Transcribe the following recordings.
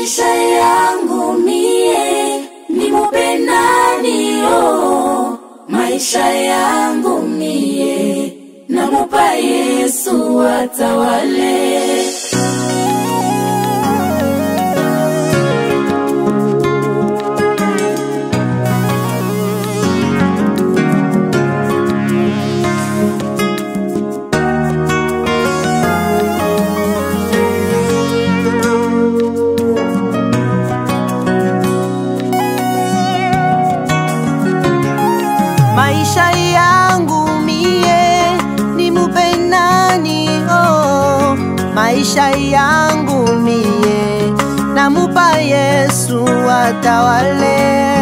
maisha yangu mie ni nani oh, maisha yangu mie. Namupa Yesu atawale maisha yangu mie, namupa Yesu atawale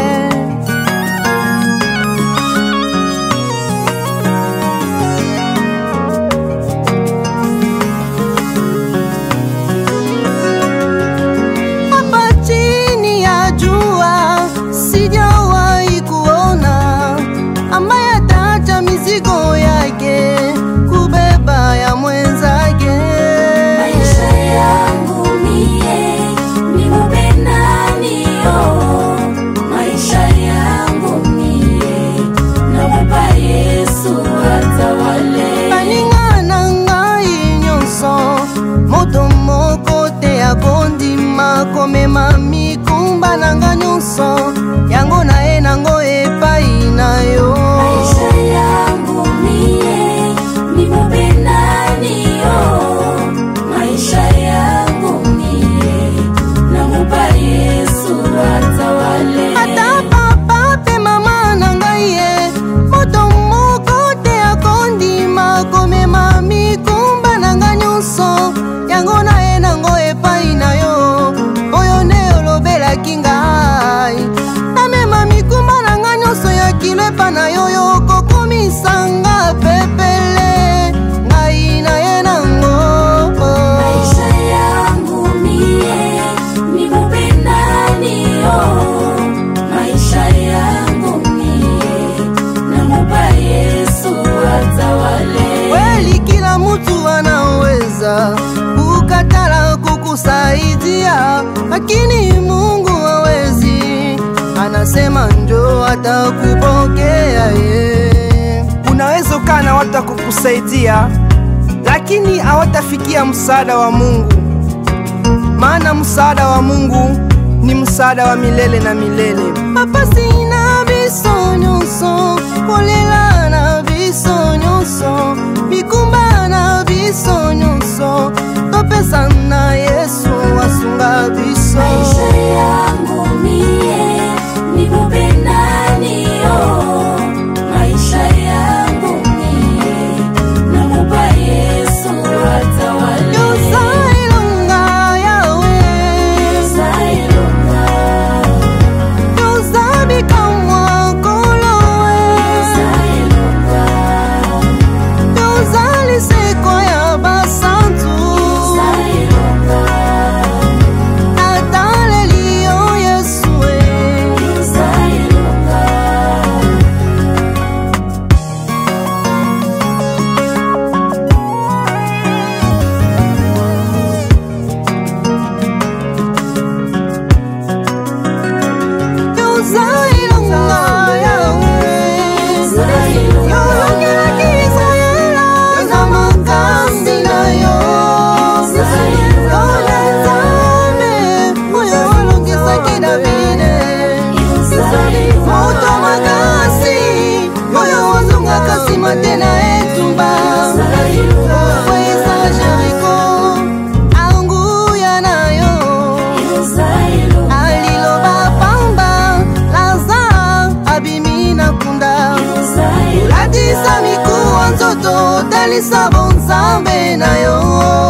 pepa na yo yo okokomisanga pepele ngai na ye nango. Maisha yangu mie nikupendaniyo maisha yangu mie namupa yesu atawale welikila mutu anaweza kukatala kukusaidia lakini mungu wanasema njoo hata kupokea yeah. Unaweza ukaa na watu kukusaidia, lakini hawatafikia msaada wa Mungu, maana msaada wa Mungu ni msaada wa milele na milele. mapasi na visonyoso kolela na visonyoso mikumba na visonyoso topesa na Yesu wasunga visonyoso eza bonzambe na yo.